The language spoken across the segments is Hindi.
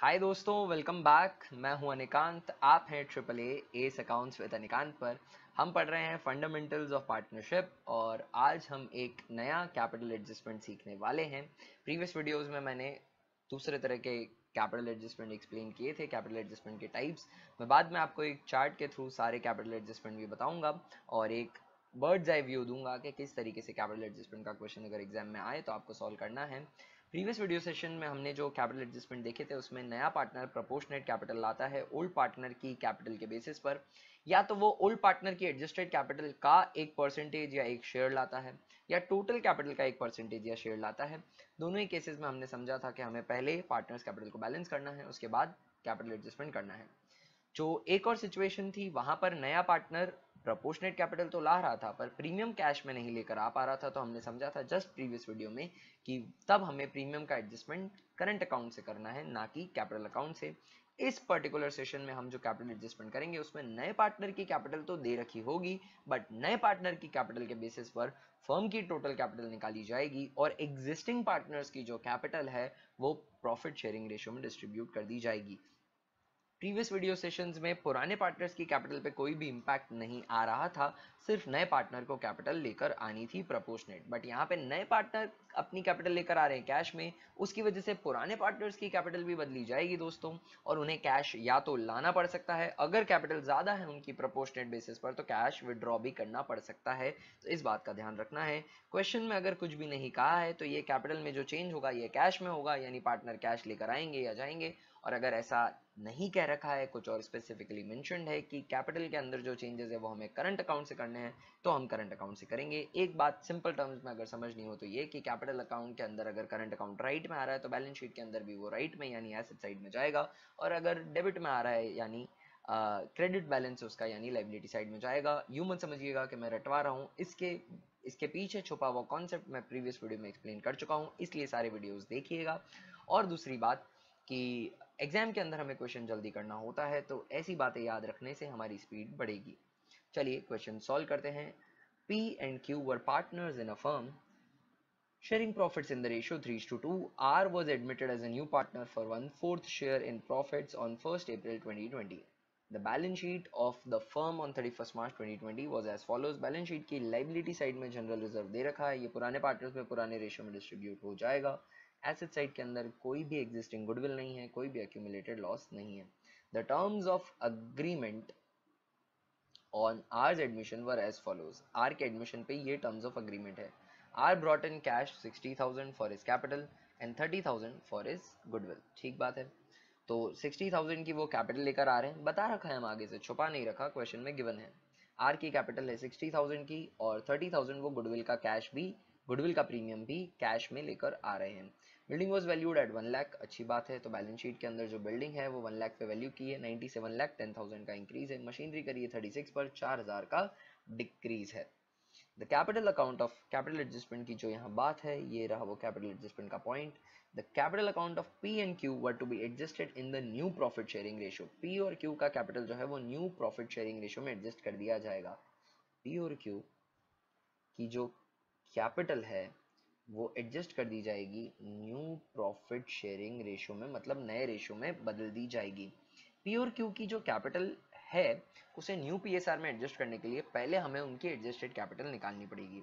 हाय दोस्तों वेलकम बैक मैं हूँ अनिकांत. आप हैं triple A S accounts with Anikant पर. हम पढ़ रहे हैं फंडामेंटल्स ऑफ़ पार्टनरशिप और आज हम एक नया कैपिटल एडजस्टमेंट सीखने वाले हैं. प्रीवियस वीडियोस में मैंने दूसरे तरह के कैपिटल एडजस्टमेंट एक्सप्लेन किए थे कैपिटल एडजस्टमेंट के टाइप्स मैं बाद में आपको एक चार्ट के थ्रू सारे कैपिटल एडजस्टमेंट भी बताऊँगा और एक बर्ड्स आई व्यू दूँगा कि किस तरीके से कैपिटल एडजस्टमेंट का क्वेश्चन अगर एग्ज़ाम में आए तो आपको सॉल्व करना है. प्रीवियस वीडियो सेशन में हमने जो कैपिटल एडजस्टमेंट देखे थे, उसमें नया पार्टनर प्रपोर्शनेट कैपिटल लाता है ओल्ड पार्टनर की कैपिटल के बेसिस पर। या तो वो ओल्ड पार्टनर की एडजस्टेड कैपिटल का एक परसेंटेज या एक शेयर लाता है, या टोटल कैपिटल का एक परसेंटेज या शेयर लाता है। दोनों ही केसेस में हमने समझा था कि हमें पहले पार्टनर्स कैपिटल को बैलेंस करना है, उसके बाद कैपिटल एडजस्टमेंट करना है। जो एक और सिचुएशन थी, वहाँ पर नया पार्टनर प्रपोर्शनेट कैपिटल तो ला रहा था, पर प्रीमियम कैश में नहीं लेकर आ पा रहा था तो हमने समझा था जस्ट प्रीवियस वीडियो में कि तब हमें प्रीमियम का एडजस्टमेंट करंट अकाउंट से करना है, ना कि कैपिटल अकाउंट से। इस पर्टिकुलर सेशन में हम जो कैपिटल एडजस्टमेंट करेंगे, उसमें नए पार्टनर की कैपिटल तो दे रखी होगी बट नए पार्टनर की कैपिटल के बेसिस पर फर्म की टोटल कैपिटल निकाली जाएगी और एग्जिस्टिंग पार्टनर्स की जो कैपिटल है, वो प्रॉफिट शेयरिंग रेशियो में डिस्ट्रीब्यूट कर दी जाएगी। प्रीवियस वीडियो सेशंस में पुराने पार्टनर्स की कैपिटल पे कोई भी इम्पैक्ट नहीं आ रहा था, सिर्फ़ नए पार्टनर को कैपिटल लेकर आनी थी प्रपोर्शनेट बट यहाँ पे नए पार्टनर अपनी कैपिटल लेकर आ रहे हैं कैश में, उसकी वजह से पुराने पार्टनर्स की कैपिटल भी बदली जाएगी दोस्तों, और उन्हें कैश या तो लाना पड़ सकता है, अगर कैपिटल ज़्यादा है उनकी प्रपोर्शनेट बेसिस पर तो कैश विड्रॉ भी करना पड़ सकता है। तो इस बात का ध्यान रखना है। क्वेश्चन में अगर कुछ भी नहीं कहा है तो ये कैपिटल में जो चेंज होगा, ये कैश में होगा, यानी पार्टनर कैश लेकर आएँगे या जाएँगे और अगर ऐसा नहीं कह रखा है कुछ और स्पेसिफिकली मेंशनड है कि कैपिटल के अंदर जो चेंजेस है वो हमें करंट अकाउंट से करने हैं तो हम करंट अकाउंट से करेंगे। एक बात सिंपल टर्म्स में अगर समझनी हो तो ये कि कैपिटल अकाउंट के अंदर अगर करंट अकाउंट राइट में आ रहा है तो बैलेंस शीट के अंदर भी वो राइट में यानी एसेट साइड में जाएगा। और अगर डेबिट में आ रहा है यानी क्रेडिट uh, बैलेंस उसका यानी लाइबिलिटी साइड में जाएगा। यू मत समझिएगा कि मैं रटवा रहा हूँ। इसके इसके पीछे छुपा हुआ कॉन्सेप्ट मैं प्रीवियस वीडियो में एक्सप्लेन कर चुका हूँ। इसलिए सारे वीडियोस देखिएगा। और दूसरी बात कि एग्ज़ाम के अंदर हमें क्वेश्चन जल्दी करना होता है तो ऐसी बातें याद रखने से हमारी स्पीड बढ़ेगी चलिए क्वेश्चन सॉल्व करते हैं P and Q were partners in a firm sharing profits in the ratio 3 to 2 R was admitted as a new partner for one fourth share in profits on 1st April 2020 The balance sheet of the firm on 31st March 2020 was as follows balance sheet की liability side में general reserve दे रखा है ये पुराने partners में पुराने ratio में distribute हो जाएगा एसेट साइड के अंदर कोई भी एग्जिस्टिंग गुडविल नहीं है, कोई भी एक्यूमुलेटेड लॉस नहीं है। The terms of agreement on R's admission were as follows R के एडमिशन पे ये टर्म्स ऑफ़ अग्रीमेंट है। R brought in cash sixty thousand for his capital and thirty thousand for his goodwill ठीक बात है? तो सिक्सटी थाउज़ेंड की वो कैपिटल लेकर आ रहे हैं। बता रखा है हम आगे से, छुपा नहीं रखा क्वेश्चन में गिवन है। आर की कैपिटल है सिक्सटी थाउज़ेंड की और थर्टी थाउज़ेंड वो गुडविल का कैश भी गुडविल का प्रीमियम भी कैश में लेकर आ रहे हैं। Building was valued at one lakh, अच्छी बात है। तो बैलेंस शीट के अंदर जो बिल्डिंग है, वो वन लाख पे वैल्यू की है। Ninety seven lakh, ten thousand का इंक्रीज है। मशीनरी करिए थर्टी सिक्स पर, चार हज़ार का डिक्रीज है। The capital account of capital adjustment की जो यहाँ बात है, ये रहा वो कैपिटल एडजस्टमेंट का point the capital account of P and Q were to be adjusted in the new profit sharing ratio P और क्यू का कैपिटल जो है, वो न्यू प्रॉफिट शेयरिंग रेशियो में एडजस्ट कर दिया जाएगा। पी और क्यू की जो कैपिटल है वो एडजस्ट कर दी जाएगी। न्यू प्रॉफिट शेयरिंग रेशियो में मतलब नए रेशियो में बदल दी जाएगी। पी और क्यू की जो कैपिटल है, उसे न्यू पीएसआर में एडजस्ट करने के लिए पहले हमें उनकी एडजस्टेड कैपिटल निकालनी पड़ेगी।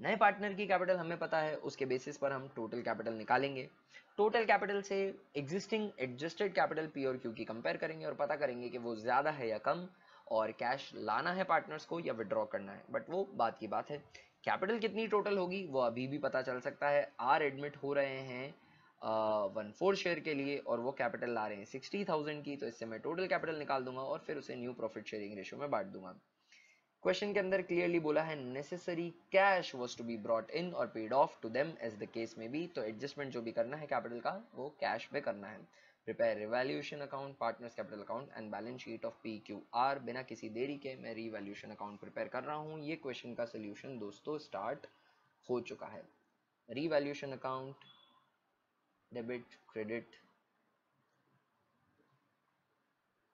नए पार्टनर की कैपिटल हमें पता है, उसके बेसिस पर हम टोटल कैपिटल निकालेंगे। टोटल कैपिटल से एग्जिस्टिंग एडजस्टेड कैपिटल पी और क्यू की कंपेयर करेंगे और पता करेंगे कि वो ज़्यादा है या कम, और कैश लाना है पार्टनर्स को या विड्रॉ करना है। बट वो बात की बात है। कैपिटल कितनी टोटल होगी, वो अभी भी पता चल सकता है। आर एडमिट हो रहे हैं वन फोर शेयर के लिए और वो कैपिटल ला रहे हैं सिक्सटी थाउज़ेंड की तो इससे मैं टोटल कैपिटल निकाल दूँगा और फिर उसे न्यू प्रॉफिट शेयरिंग रेशियो में बांट दूँगा। क्वेश्चन के अंदर क्लियरली बोला है necessary cash was to be brought in और paid off to them as the case में भी तो एडजस्टमेंट जो भी करना है कैपिटल का, वो कैश में करना है। Prepare revaluation account partners capital account and balance sheet of P Q R बिना किसी देरी के मैं रिवैल्यूएशन अकाउंट प्रिपेयर कर रहा हूँ। ये क्वेश्चन का सोल्यूशन दोस्तों स्टार्ट हो चुका है। Revaluation account debit credit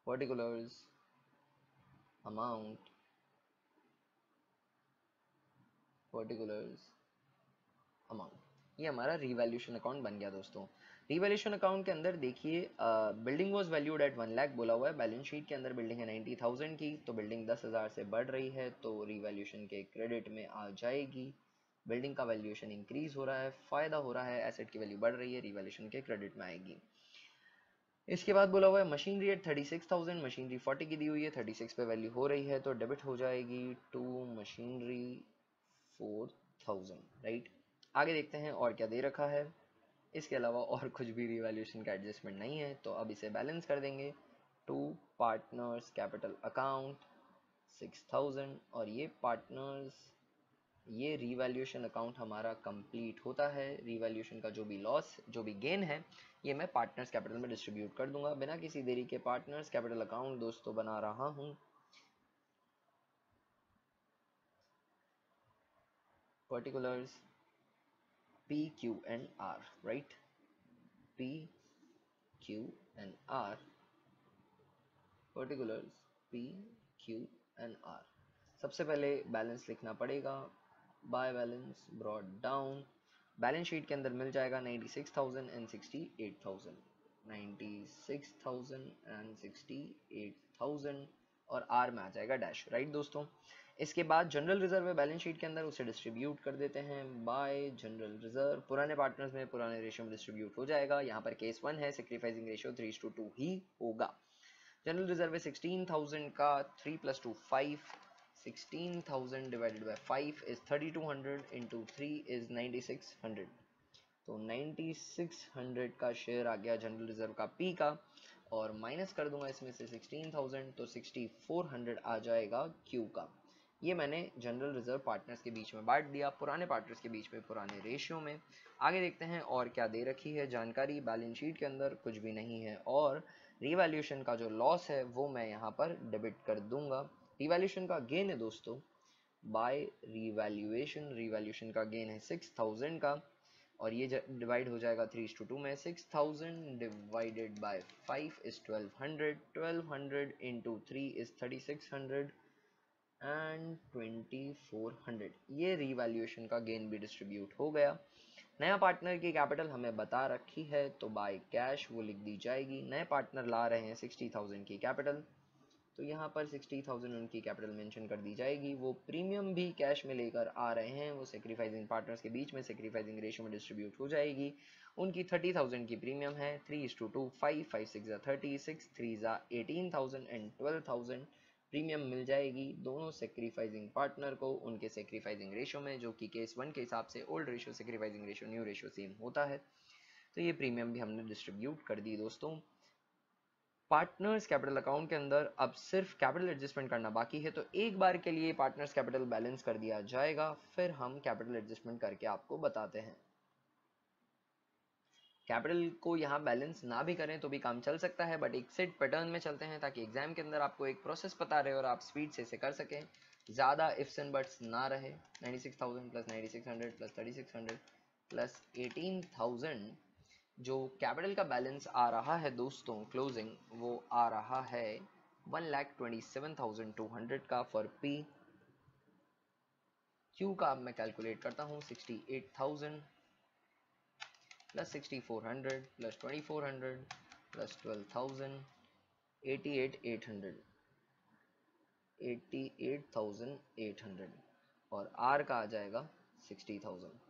particulars amount particulars amount ये हमारा रिवैल्यूएशन अकाउंट बन गया दोस्तों। रिवैल्यूशन अकाउंट के अंदर देखिए building was valued at one lakh बोला हुआ है। बैलेंस शीट के अंदर बिल्डिंग है नाइन्टी थाउज़ेंड की तो बिल्डिंग दस हज़ार से बढ़ रही है तो रिवैल्यूशन के क्रेडिट में आ जाएगी। बिल्डिंग का वैल्यूएशन इंक्रीज हो रहा है, फ़ायदा हो रहा है एसेट की वैल्यू बढ़ रही है रिवैल्यूशन के क्रेडिट में आएगी। इसके बाद बोला हुआ है machinery at thirty six thousand machinery forty की दी हुई है थर्टी सिक्स पे वैल्यू हो रही है तो डेबिट हो जाएगी to machinery four thousand right आगे देखते हैं और क्या दे रखा है। इसके अलावा और कुछ भी रिवैल्यूएशन का एडजस्टमेंट नहीं है तो अब इसे बैलेंस कर देंगे। To partners capital account six thousand और ये पार्टनर्स ये रिवैल्यूएशन अकाउंट हमारा कंप्लीट होता है। रिवैल्यूएशन का जो भी लॉस जो भी गेन है, ये मैं पार्टनर्स कैपिटल में डिस्ट्रीब्यूट कर दूँगा। बिना किसी देरी के पार्टनर्स कैपिटल अकाउंट दोस्तों बना रहा हूँ। Particulars P, Q and R, right? P, Q and R. Particulars P, Q and R. सबसे पहले बैलेंस लिखना पड़ेगा by balance brought down balance sheet के अंदर मिल जाएगा 96,000 एंड 68,000 96,000 एंड 68,000 और आर में आ जाएगा डैश राइट दोस्तों इसके बाद जनरल रिज़र्व है बैलेंस शीट के अंदर उसे डिस्ट्रीब्यूट कर देते हैं। बाय जनरल रिज़र्व पुराने पार्टनर्स में पुराने रेशियो में डिस्ट्रीब्यूट हो जाएगा। यहाँ पर केस वन है sacrificing ratio three two two ही होगा। जनरल रिज़र्व है सिक्सटीन थाउज़ेंड का three plus two five sixteen thousand divided by five is thirty two hundred into three is ninety six hundred तो नाइन्टी सिक्स हंड्रेड का शेयर आ गया जनरल रिज़र्व का पी का और माइनस कर दूँगा इसमें से सिक्सटीन थाउज़ेंड तो सिक्सटी फोर हंड्रेड आ जाएगा क्यू का। ये मैंने जनरल रिज़र्व पार्टनर्स के बीच में बांट दिया, पुराने पार्टनर्स के बीच में, पुराने रेशियो में। आगे देखते हैं और क्या दे रखी है। जानकारी बैलेंस शीट के अंदर कुछ भी नहीं है और रिवैल्यूएशन का जो लॉस है, वो मैं यहाँ पर डेबिट कर दूँगा। रिवैल्यूएशन का गेन है दोस्तों। बाय रिवैल्यूएशन रिवैल्यूएशन का गेन है सिक्स थाउज़ेंड का और ये डिवाइड हो जाएगा थ्री टू टू में। Six thousand divided by five is twelve hundred twelve hundred into three is thirty six hundred and twenty four hundred ये रीवैल्यूएशन का गेन भी डिस्ट्रीब्यूट हो गया। नया पार्टनर की कैपिटल हमें बता रखी है तो बाय कैश वो लिख दी जाएगी। नए पार्टनर ला रहे हैं सिक्सटी थाउज़ेंड की कैपिटल तो यहाँ पर सिक्सटी थाउज़ेंड उनकी कैपिटल मेंशन कर दी जाएगी। वो प्रीमियम भी कैश में लेकर आ रहे हैं। वो सेक्रीफाइसिंग पार्टनर्स के बीच में सेक्रीफाइसिंग रेशियो में डिस्ट्रीब्यूट हो जाएगी। उनकी थर्टी थाउज़ेंड की प्रीमियम है। Three is two two five five six thirty six three ज़ा eighteen thousand and twelve thousand premium मिल जाएगी दोनों सेक्रीफाइजिंग पार्टनर को, उनके सेक्रीफाइजिंग रेशो में, जो कि केस वन के हिसाब से old ratio sacrificing ratio new ratio same होता है। तो ये प्रीमियम भी हमने डिस्ट्रीब्यूट कर दी दोस्तों। पार्टनर्स कैपिटल अकाउंट के अंदर अब सिर्फ़ कैपिटल एडजस्टमेंट करना बाकी है तो एक बार के लिए पार्टनर्स कैपिटल बैलेंस कर दिया जाएगा, फिर हम कैपिटल एडजस्टमेंट करके आपको बताते हैं। कैपिटल को यहाँ बैलेंस ना भी करें तो भी काम चल सकता है बट एक सेट पैटर्न में चलते हैं ताकि एग्ज़ाम के अंदर आपको एक प्रोसेस पता रहे और आप स्पीड से इसे कर सकें। ज़्यादा इफ्स एंड बट्स ना रहे। 96,000 प्लस 9600 प्लस 3600 प्लस 18,000 जो कैपिटल का बैलेंस आ रहा है दोस्तों क्लोजिंग वो आ रहा है one lakh twenty seven thousand two hundred का फॉर पी क्यू का मैं कैलकुलेट करता हूँ sixty eight thousand plus 6400 plus 2400 plus 12000 88800 88800 और R का आ जाएगा 60000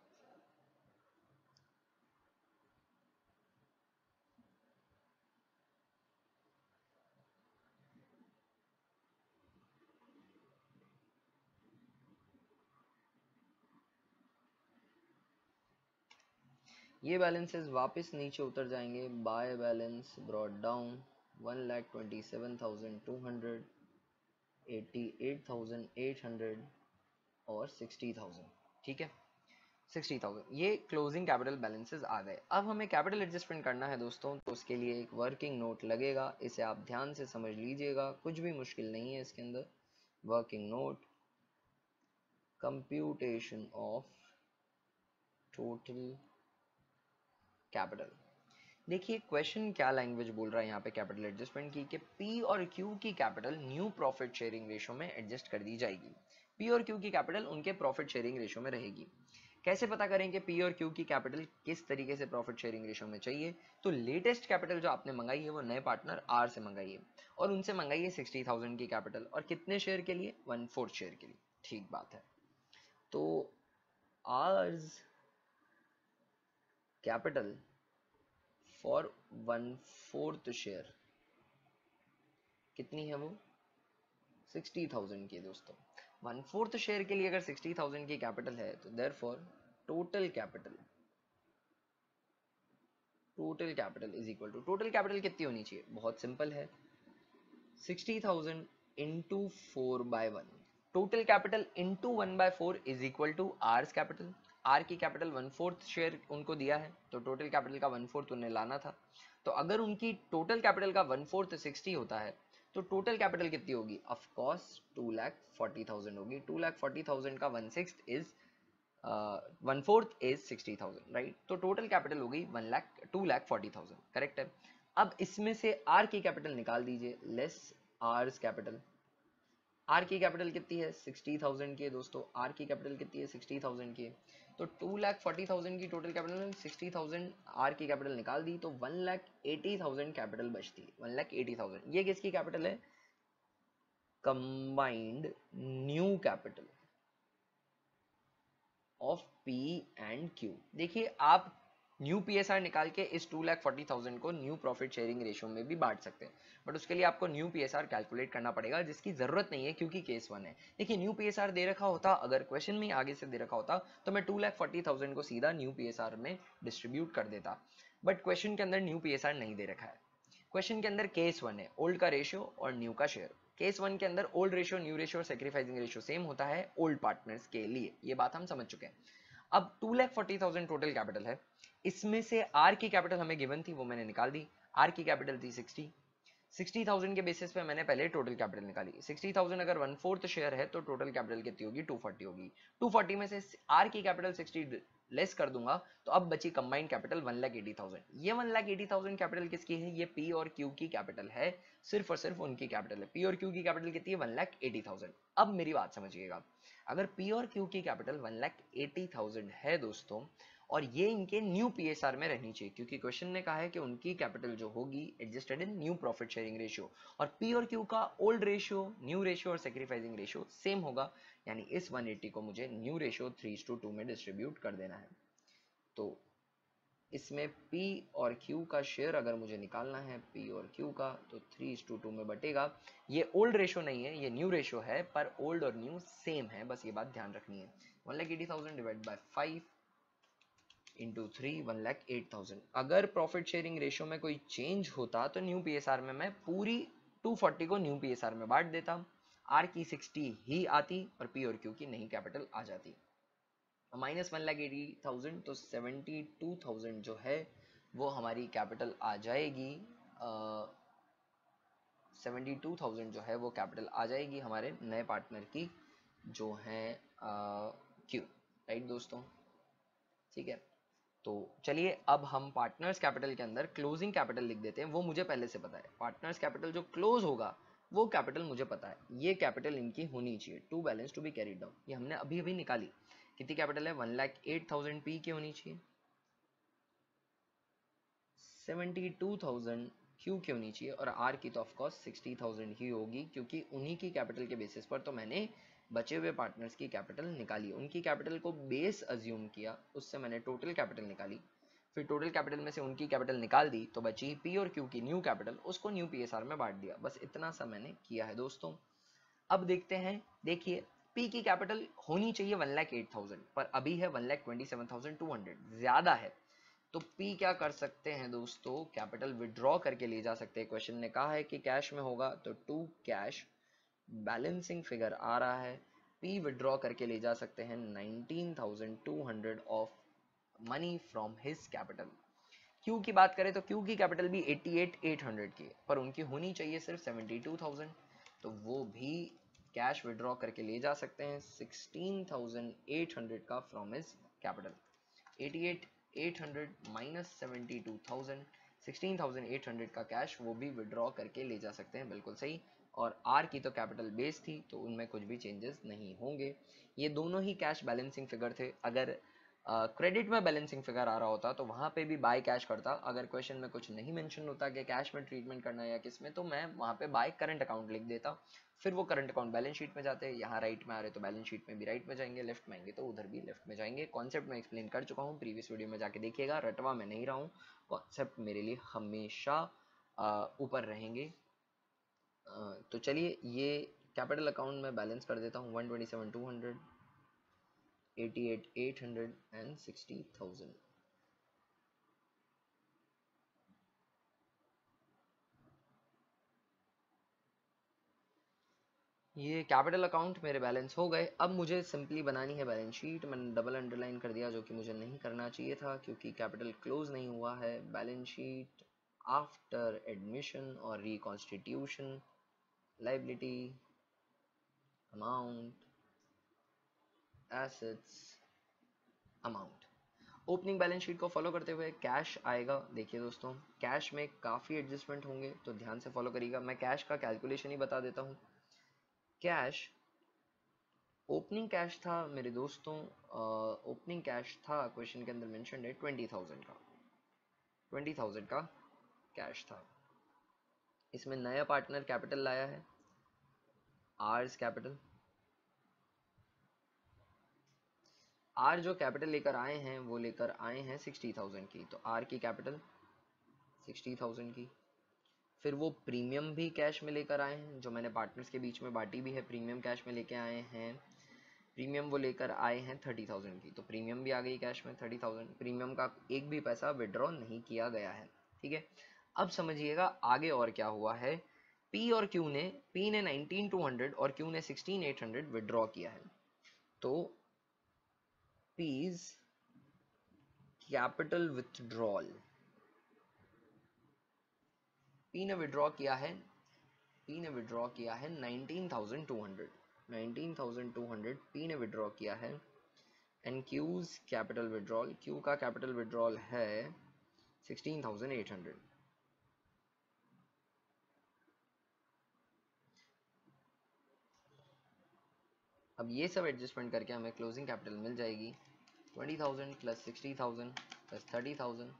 ये बैलेंसेस वापस नीचे उतर जाएँगे। By balance brought down one lakh twenty seven thousand two hundred eighty eight thousand eight hundred और सिक्सटी थाउज़ेंड ठीक है? सिक्सटी थाउज़ेंड ये क्लोजिंग कैपिटल बैलेंसेस आ गए। अब हमें कैपिटल एडजस्टमेंट करना है दोस्तों तो उसके लिए एक वर्किंग नोट लगेगा। इसे आप ध्यान से समझ लीजिएगा। कुछ भी मुश्किल नहीं है इसके अंदर। Working note computation of total capital. देखिए क्वेश्चन क्या लैंग्वेज बोल रहा है यहाँ पे कैपिटल एडजस्टमेंट की कि पी और क्यू की capital new profit sharing ratio में एडजस्ट कर दी जाएगी। पी और क्यू की कैपिटल उनके प्रॉफिट शेयरिंग रेशो में रहेगी। कैसे पता करें कि पी और क्यू की कैपिटल किस तरीके से प्रॉफिट शेयरिंग रेशो में चाहिए? तो लेटेस्ट कैपिटल जो आपने मंगाई है, वो नए पार्टनर आर से मंगाई है और उनसे मंगाई है सिक्सटी थाउज़ेंड की कैपिटल और कितने शेयर के लिए? वन फोर्थ शेयर के लिए। ठीक बात है। तो R's capital for one fourth share. कितनी है वो? सिक्सटी थाउज़ेंड की दोस्तों। वन फोर्थ शेयर के लिए अगर सिक्सटी थाउज़ेंड की कैपिटल है तो therefore total capital total capital is equal to total capital कितनी होनी चाहिए? बहुत सिंपल है। Sixty thousand into four by one total capital into one by four is equal to R's capital R की कैपिटल वन फोर्थ शेयर उनको दिया है तो टोटल कैपिटल का वन फोर्थ उन्हें लाना था। तो अगर उनकी टोटल कैपिटल का वन फोर्थ सिक्सटी होता है तो टोटल कैपिटल कितनी होगी? Of course two lakh forty thousand होगी। टू लैख फोर्टी थाउज़ेंड का one six is one fourth is sixty thousand right तो टोटल कैपिटल होगी one lakh two lakh forty thousand correct है? अब इसमें से आर की कैपिटल निकाल दीजिए लेस आर्स कैपिटल आर की कैपिटल कितनी है? सिक्सटी थाउज़ेंड की दोस्तों। आर की कैपिटल कितनी है? सिक्सटी थाउज़ेंड की तो टू लैख फोर्टी थाउज़ेंड की total capital sixty thousand R की कैपिटल निकाल दी तो one lakh eighty thousand capital बचती है। One lakh eighty thousand. ये किसकी कैपिटल है? Combined new capital of P and Q देखिए, आप न्यू पीएसआर निकाल के इस टू लैख फोर्टी थाउज़ेंड को न्यू प्रॉफिट शेयरिंग रेशियो में भी बांट सकते हैं। बट उसके लिए आपको न्यू पीएसआर कैलकुलेट करना पड़ेगा, जिसकी ज़रूरत नहीं है, क्योंकि केस वन है। देखिए न्यू पीएसआर दे रखा होता, अगर क्वेश्चन में आगे से दे रखा होता तो मैं टू लैख फोर्टी थाउज़ेंड को सीधा न्यू पीएसआर में डिस्ट्रीब्यूट कर देता। बट क्वेश्चन के अंदर न्यू पीएसआर नहीं दे रखा है। क्वेश्चन के अंदर केस वन है ओल्ड का रेशियो और न्यू का शेयर केस वन के अंदर ओल्ड रेशियो न्यू रेशियो और सेक्रीफाइसिंग रेशियो सेम होता है ओल्ड पार्टनर्स के लिए। ये बात हम समझ चुके हैं। अब two lakh forty thousand total capital है। इसमें से आर की कैपिटल हमें गिवन थी, वो मैंने निकाल दी। आर की कैपिटल थी सिक्सटी सिक्सटी थाउज़ेंड के बेसिस पे मैंने पहले टोटल कैपिटल निकाली। सिक्सटी थाउज़ेंड अगर वन फोर्थ शेयर है तो टोटल कैपिटल कितनी होगी? टू फोर्टी होगी। टू फोर्टी में से आर की कैपिटल सिक्सटी लेस कर दूँगा तो अब बची combined capital one lakh eighty thousand ये one lakh eighty thousand capital किसकी है? ये पी और क्यू की कैपिटल है। सिर्फ़ और सिर्फ़ उनकी कैपिटल है। पी और क्यू की कैपिटल कितनी है? वन लाख एटी थाउज़ेंड अब मेरी बात समझिएगा। अगर पी और क्यू की capital one lakh eighty thousand है, दोस्तों और ये इनके न्यू पीएसआर में रहनी चाहिए, क्योंकि क्वेश्चन ने कहा है कि उनकी कैपिटल जो होगी adjusted in new profit sharing ratio और पी और क्यू का ओल्ड रेशियो न्यू रेशियो और सेक्रीफाइसिंग रेशियो सेम होगा, यानी इस 180 को मुझे new ratio three two two में डिस्ट्रीब्यूट कर देना है। तो इसमें P और Q का शेयर अगर मुझे निकालना है, P और Q का तो थ्री टू टू में बटेगा। ये ओल्ड रेशियो नहीं है, ये न्यू रेशियो है, पर ओल्ड और न्यू सेम है, बस ये बात ध्यान रखनी है। One lakh eighty thousand divide by five into three one lakh eight thousand अगर प्रॉफिट शेयरिंग रेशियो में कोई चेंज होता तो न्यू पीएसआर में मैं पूरी 240 को न्यू पीएसआर में बांट देता आर की 60 ही आती और पी और क्यू की नहीं कैपिटल आ जाती। Minus one lakh eighty thousand तो सेवेंटी टू थाउज़ेंड जो है, वो हमारी कैपिटल आ जाएगी। सेवेंटी टू थाउज़ेंड जो है, वो कैपिटल आ जाएगी हमारे नए पार्टनर की, जो है क्यू राइट दोस्तों? ठीक है? तो चलिए, अब हम पार्टनर्स कैपिटल के अंदर क्लोजिंग कैपिटल लिख देते हैं, वो मुझे पहले से पता है। पार्टनर्स कैपिटल जो क्लोज होगा, वो कैपिटल मुझे पता है। ये कैपिटल इनकी होनी चाहिए to balance to be carried down ये हमने अभी अभी निकाली। कितनी कैपिटल है? One lakh eight thousand P की होनी चाहिए। सेवेंटी टू थाउज़ेंड क्यू की होनी चाहिए और आर की तो ऑफकोर्स सिक्सटी थाउज़ेंड ही होगी, क्योंकि उन्हीं की कैपिटल के बेसिस पर तो मैंने बचे हुए पार्टनर्स की कैपिटल निकाली। उनकी कैपिटल को बेस अज्यूम किया, उससे मैंने टोटल कैपिटल निकाली। फिर टोटल कैपिटल में से उनकी कैपिटल निकाल दी तो बची पी और क्यू की न्यू कैपिटल उसको न्यू पीएसआर में बांट दिया। बस इतना सा मैंने किया है दोस्तों। अब देखते हैं, देखिए पी की कैपिटल होनी चाहिए वन लैख एट थाउज़ेंड पर अभी है one lakh twenty seven thousand two hundred ज़्यादा है। तो पी क्या कर सकते हैं दोस्तों? कैपिटल विड्रॉ करके ले जा सकते हैं। क्वेश्चन ने कहा है कि कैश में होगा तो टू कैश बैलेंसिंग फिगर आ रहा है। पी विड्रॉ करके ले जा सकते हैं 19,200 of money from his capital Q की बात करें तो क्यू की कैपिटल भी 88,800 की पर उनकी होनी चाहिए सिर्फ़ 72,000 तो वो भी कैश विड्रॉ करके ले जा सकते हैं 16,800 का फ्रॉम हिज कैपिटल 88,800 माइनस 72,000 16,800 का कैश वो भी विड्रॉ करके ले जा सकते हैं बिल्कुल सही। और आर की तो कैपिटल बेस थी तो उनमें कुछ भी चेंजेस नहीं होंगे। ये दोनों ही कैश बैलेंसिंग फिगर थे। अगर क्रेडिट में बैलेंसिंग फिगर आ रहा होता तो वहाँ पे भी बाय कैश करता। अगर क्वेश्चन में कुछ नहीं मेंशन होता कि कैश में ट्रीटमेंट करना है या किसमें तो मैं वहाँ पे बाय करंट अकाउंट लिख देता। फिर वो करंट अकाउंट बैलेंस शीट में जाते। यहाँ राइट में आ रहे तो बैलेंस शीट में भी राइट में जाएँगे लेफ़्ट में आएँगे तो उधर भी लेफ़्ट में जाएँगे। कॉन्सेप्ट में एक्सप्लेन कर चुका हूँ। प्रीवियस वीडियो में जाके देखिएगा। रटवा में नहीं रहा हूँ। कॉन्सेप्ट मेरे लिए हमेशा ऊपर रहेंगे। तो चलिए ये कैपिटल अकाउंट में बैलेंस कर देता हूँ one twenty seven two hundred 88 800 and 60000 ये कैपिटल अकाउंट मेरे बैलेंस हो गए। अब मुझे सिंपली बनानी है बैलेंस शीट मैंने डबल अंडरलाइन कर दिया जो कि मुझे नहीं करना चाहिए था क्योंकि कैपिटल क्लोज नहीं हुआ है। बैलेंस शीट आफ्टर एडमिशन और reconstitution liability amount assets amount opening balance sheet को फॉलो करते हुए कैश आएगा। देखिए दोस्तों कैश में काफ़ी एडजस्टमेंट होंगे तो ध्यान से फॉलो करिएगा। मैं कैश का कैलकुलेशन ही बता देता हूँ। कैश ओपनिंग कैश था मेरे दोस्तों ओपनिंग कैश था क्वेश्चन के अंदर मेंशन है ट्वेंटी थाउज़ेंड का। ट्वेंटी थाउज़ेंड का कैश था। इसमें नया पार्टनर कैपिटल लाया है। R's capital. आर जो कैपिटल लेकर आए हैं, वो लेकर आए हैं सिक्सटी थाउज़ेंड की। तो आर की कैपिटल सिक्सटी थाउज़ेंड की। फिर वो प्रीमियम भी कैश में लेकर आए हैं, जो मैंने पार्टनर्स के बीच में बांटी भी है, प्रीमियम कैश में लेके आए हैं। प्रीमियम वो लेकर आए हैं थर्टी थाउज़ेंड की। तो प्रीमियम भी आ गई कैश में थर्टी थाउज़ेंड। प्रीमियम का एक भी पैसा विड्रॉ नहीं किया गया है, ठीक है? अब समझिएगा आगे और क्या हुआ है। पी और क्यू ने पी ने नाइनटीन टू हंड्रेड और क्यू ने सिक्सटीन एट हंड्रेड विड्रॉ किया है। तो P's कैपिटल विथड्रॉल P ने विड्रॉ किया है। P ने विड्रॉ किया है 19,200 19,200 P ने विड्रॉ किया है। And Q's capital withdrawal Q का कैपिटल विड्रॉल है 16,800 अब ये सब एडजस्टमेंट करके हमें क्लोजिंग कैपिटल मिल जाएगी। Twenty thousand plus sixty thousand plus thirty thousand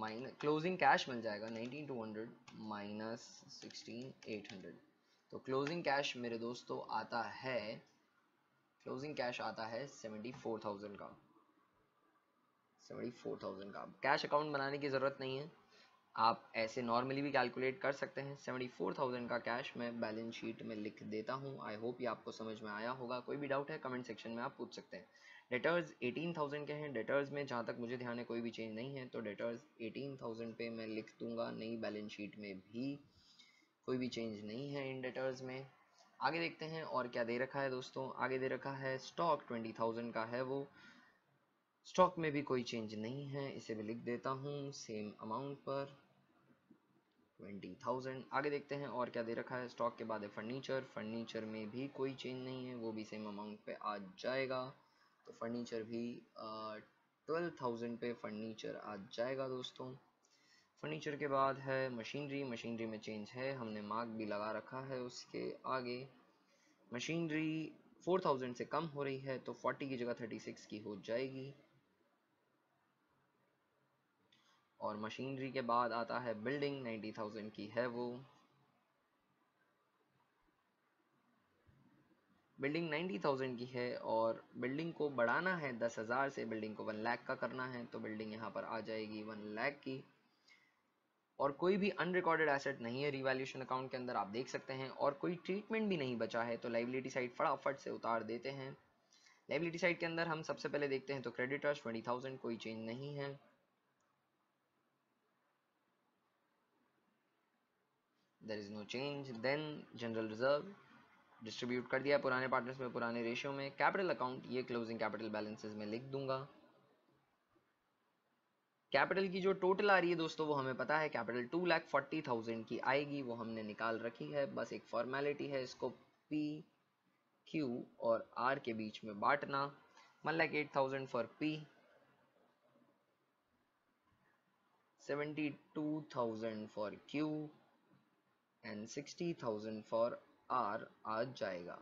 minus closing cash मिल जाएगा nineteen two hundred minus sixteen eight hundred तो क्लोजिंग कैश मेरे दोस्तों आता है क्लोजिंग कैश आता है सेवेंटी फोर थाउज़ेंड का। सेवेंटी फोर थाउज़ेंड का। कैश अकाउंट बनाने की ज़रूरत नहीं है। आप ऐसे नॉर्मली भी कैलकुलेट कर सकते हैं। सेवेंटी फोर थाउज़ेंड का कैश मैं बैलेंस शीट में लिख देता हूँ। आई होप ये आपको समझ में आया होगा। कोई भी डाउट है कमेंट सेक्शन में आप पूछ सकते हैं। डेटर्स एटीन थाउज़ेंड के हैं। डेटर्स में जहाँ तक मुझे ध्यान है, कोई भी चेंज नहीं है। तो डेटर्स एटीन थाउज़ेंड पे मैं लिख दूँगा। नई बैलेंस शीट में भी कोई भी चेंज नहीं है इन डेटर्स में। आगे देखते हैं और क्या दे रखा है दोस्तों? आगे दे रखा है स्टॉक ट्वेंटी थाउज़ेंड का है वो। स्टॉक में भी कोई चेंज नहीं है, इसे भी लिख देता हूँ सेम अमाउंट पर ट्वेंटी थाउज़ेंड आगे देखते हैं, और क्या दे रखा है? स्टॉक के बाद है फर्नीचर फर्नीचर में भी कोई चेंज नहीं है, वो भी सेम अमाउंट पे आ जाएगा। तो फर्नीचर भी ट्वेल्व थाउज़ेंड पे फर्नीचर आ जाएगा दोस्तों। फर्नीचर के बाद है मशीनरी मशीनरी में चेंज है, हमने मार्क भी लगा रखा है उसके आगे। मशीनरी फोर थाउज़ेंड से कम हो रही है तो फोर्टी की जगह थर्टी सिक्स की हो जाएगी। और मशीनरी के बाद आता है बिल्डिंग, नाइन्टी थाउज़ेंड की है वो। बिल्डिंग नाइन्टी थाउज़ेंड की है और बिल्डिंग को बढ़ाना है, दस हज़ार से बिल्डिंग को वन लाख का करना है तो बिल्डिंग यहाँ पर आ जाएगी वन लाख की। और कोई भी अनरिकॉर्डेड एसेट नहीं है रिवैल्यूएशन अकाउंट के अंदर, आप देख सकते हैं। और कोई ट्रीटमेंट भी नहीं बचा है तो लाइबिलिटी साइड फटाफट से उतार देते हैं। लाइबिलिटी साइड के अंदर हम सबसे पहले देखते हैं तो क्रेडिटर्स ट्वेंटी थाउज़ेंड कोई चेंज नहीं है। There is no change then general reserve distribute कर दिया पुराने पार्टनर्स में, पुराने रेशियो में। कैपिटल अकाउंट ये क्लोजिंग कैपिटल बैलेंसेस में लिख दूँगा। कैपिटल की जो टोटल आ रही है दोस्तों, वो हमें पता है capital two lakh forty thousand की आएगी, वो हमने निकाल रखी है। बस एक फॉर्मेलिटी है इसको पी क्यू और आर के बीच में बांटना। One lakh eight thousand for P seventy two thousand for Q and sixty thousand for R आ जाएगा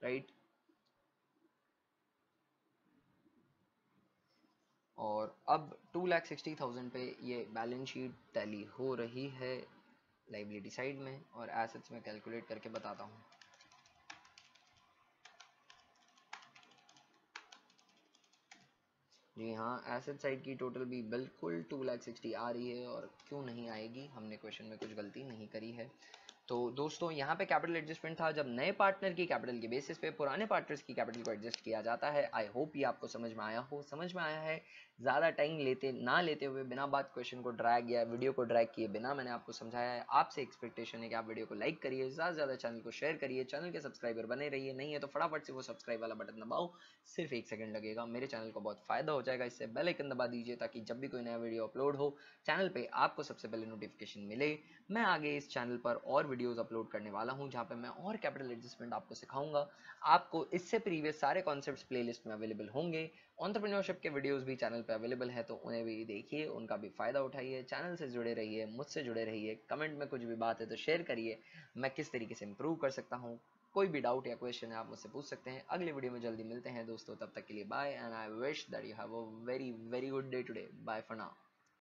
राइट और अब टू लैख सिक्सटी थाउज़ेंड पे ये बैलेंस शीट टैली हो रही है लाइबिलिटी साइड में और एसेट्स में कैलकुलेट करके बताता हूँ। जी हाँ एसेट साइड की टोटल भी बिल्कुल टू लैख सिक्सटी आ रही है और क्यों नहीं आएगी? हमने क्वेश्चन में कुछ गलती नहीं करी है। तो दोस्तों, यहाँ पे कैपिटल एडजस्टमेंट था जब नए पार्टनर की कैपिटल के बेसिस पे, पुराने पार्टनर्स की कैपिटल को एडजस्ट किया जाता है। आई होप ये आपको समझ में आया हो। समझ में आया है, ज़्यादा टाइम लेते, ना लेते हुए, बिना बात क्वेश्चन को ड्रैग या वीडियो को ड्रैग किए बिना मैंने आपको समझाया है। आपसे एक्सपेक्टेशन है कि आप वीडियो को लाइक करिए, ज़्यादा से ज़्यादा चैनल को शेयर करिए चैनल के सब्सक्राइबर बने रहिए। नहीं है तो फटाफट से वो सब्सक्राइब वाला बटन दबाओ, सिर्फ़ एक सेकंड लगेगा। मेरे चैनल को बहुत फ़ायदा हो जाएगा। इससे बेल आइकन दबा दीजिए ताकि जब भी कोई नया वीडियो अपलोड हो चैनल पर आपको सबसे पहले नोटिफिकेशन मिले। मैं आगे इस चैनल पर और वीडियोस अपलोड करने वाला हूँ, जहाँ पे मैं और कैपिटल एडजस्टमेंट आपको सिखाऊँगा। आपको इससे प्रीवियस सारे कॉन्सेप्ट्स प्लेलिस्ट में अवेलेबल होंगे। ऑन्टरप्रेन्योरशिप के वीडियोस भी चैनल पे अवेलेबल है तो उन्हें भी देखिए, उनका भी फ़ायदा उठाइए चैनल से जुड़े रहिए, मुझसे जुड़े रहिए कमेंट में कुछ भी बात है तो शेयर करिए, मैं किस तरीके से इम्प्रूव कर सकता हूँ, कोई भी डाउट या क्वेश्चन है, आप मुझसे पूछ सकते हैं। अगले वीडियो में जल्दी मिलते हैं दोस्तों, तब तक के लिए bye and I wish that you have a very very good day today bye for now